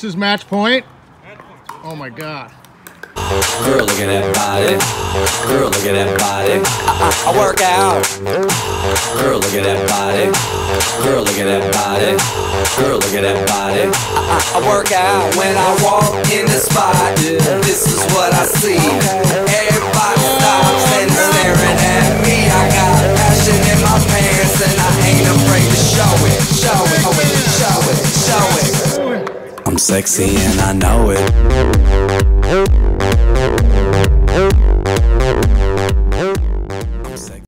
This is match point. Oh my god. Girl, look at that body. Girl, look at that body. I, I, I work out. Girl, look at that body. Girl, look at that body. Girl, look at that body. I, I, I work out when I walk in the spot. This is what I see. Sexy and I know it.